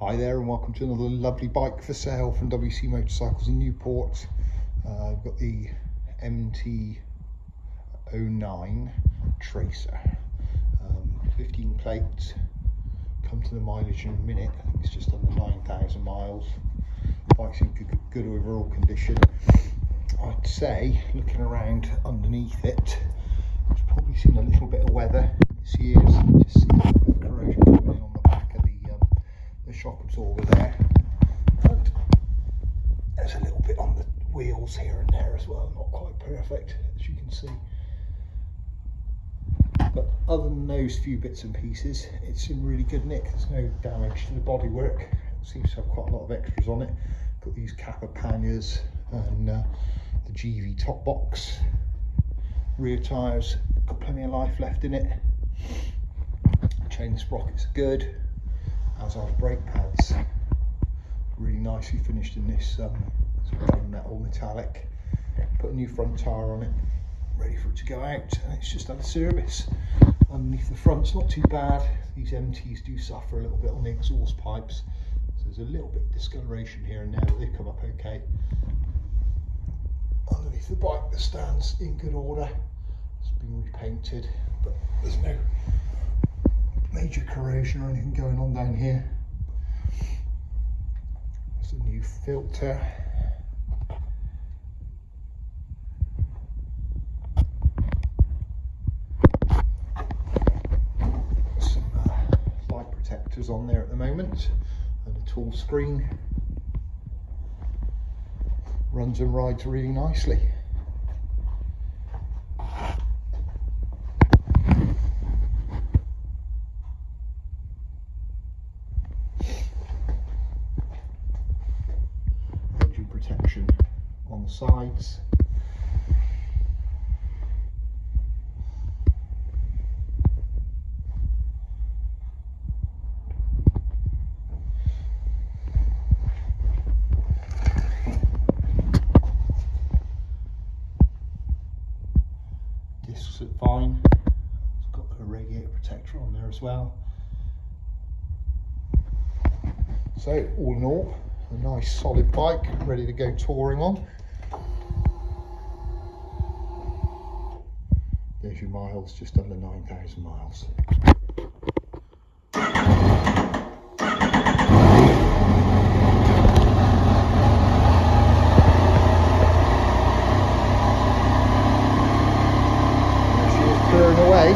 Hi there and welcome to another lovely bike for sale from WC Motorcycles in Newport. Uh, I've got the MT09 Tracer. Um, 15 plates, come to the mileage in a minute, it's just under 9,000 miles. Bike's in good, good overall condition. I'd say, looking around underneath it, it's probably seen a little bit of weather this year. Just see a bit of corrosion coming in on the back of the, um, the shock absorber there. And there's a little bit on here and there as well, not quite perfect, as you can see. But other than those few bits and pieces, it's in really good nick. There's no damage to the bodywork. It seems to have quite a lot of extras on it. Got these Kappa panniers and uh, the Givi top box. Rear tyres, got plenty of life left in it. Chain sprockets are good, as are brake pads. Really nicely finished in this um, metal metallic. Put a new front tyre on it, ready for it to go out. And it's just had a service. Underneath the front's not too bad. These MTs do suffer a little bit on the exhaust pipes. So there's a little bit of discoloration here and there, but they come up okay underneath the bike the stands in good order it's been repainted but there's no major corrosion or anything going on down here there's a new filter some uh, protectors on there at the moment and a tall screen runs and rides really nicely. Engine protection on the sides. Are fine. It's got a radiator protector on there as well. So all in all, a nice solid bike ready to go touring on. There's your miles, just under 9,000 miles. There she is purring away.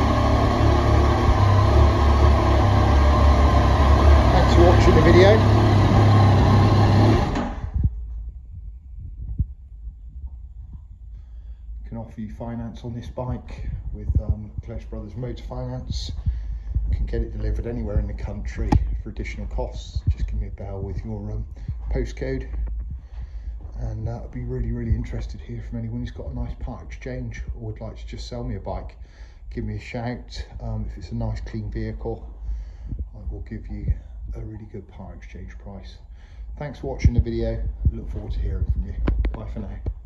Thanks for watching the Can offer you finance on this bike with um, Close Brothers Motor Finance. Can get it delivered anywhere in the country for additional costs. Just give me a bell with your um, postcode and uh, I'd be really really interested to hear from anyone who's got a nice part exchange or would like to just sell me a bike give me a shout um, if it's a nice clean vehicle I will give you a really good part exchange price. Thanks for watching the video. Look forward to hearing from you. Bye for now